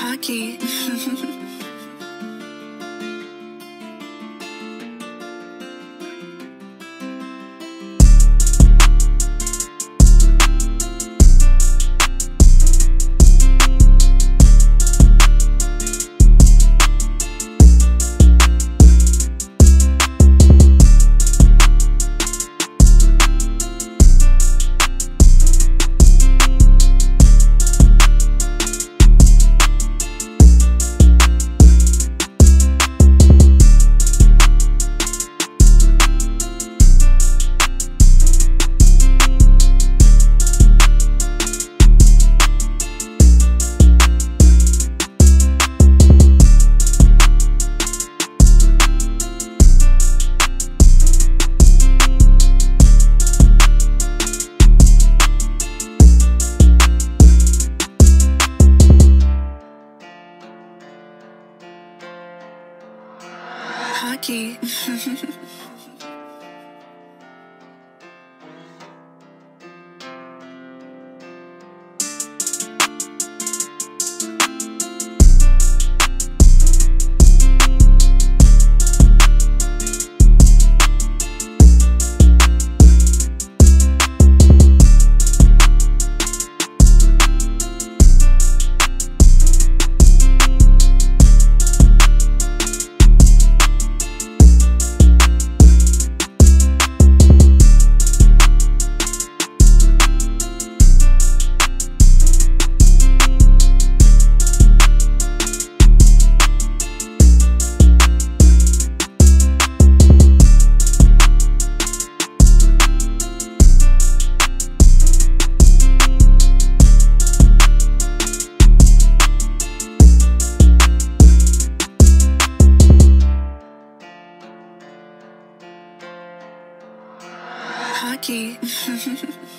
hockey. hockey. hockey.